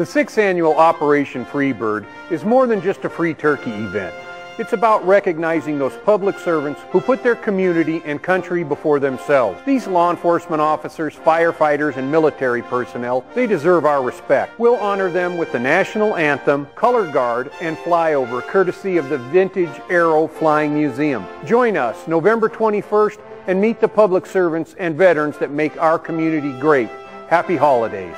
The sixth annual Operation Freebird is more than just a free turkey event. It's about recognizing those public servants who put their community and country before themselves. These law enforcement officers, firefighters, and military personnel, they deserve our respect. We'll honor them with the national anthem, color guard, and flyover courtesy of the Vintage Aero Flying Museum. Join us November 21st and meet the public servants and veterans that make our community great. Happy holidays.